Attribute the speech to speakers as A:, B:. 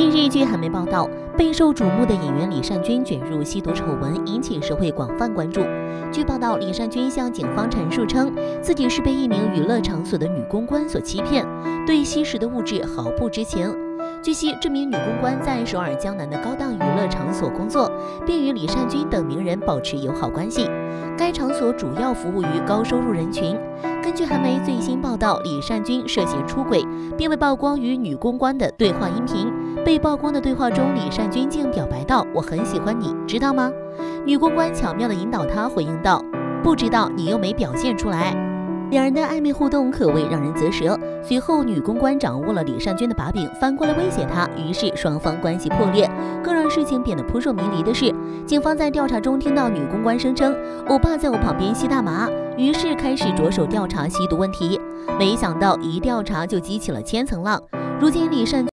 A: 近日，据韩媒报道，备受瞩目的演员李善均卷入吸毒丑闻，引起社会广泛关注。据报道，李善均向警方陈述称，自己是被一名娱乐场所的女公关所欺骗，对吸食的物质毫不知情。据悉，这名女公关在首尔江南的高档娱乐场所工作，并与李善均等名人保持友好关系。该场所主要服务于高收入人群。根据韩媒最新报道，李善均涉嫌出轨，并未曝光与女公关的对话音频。被曝光的对话中，李善均竟表白道：“我很喜欢你，知道吗？”女公关巧妙地引导他回应道：“不知道，你又没表现出来。”两人的暧昧互动可谓让人啧舌。随后，女公关掌握了李善均的把柄，反过来威胁他，于是双方关系破裂。更让事情变得扑朔迷离的是，警方在调查中听到女公关声称：“欧巴在我旁边吸大麻。”于是开始着手调查吸毒问题。没想到一调查就激起了千层浪。如今，李善。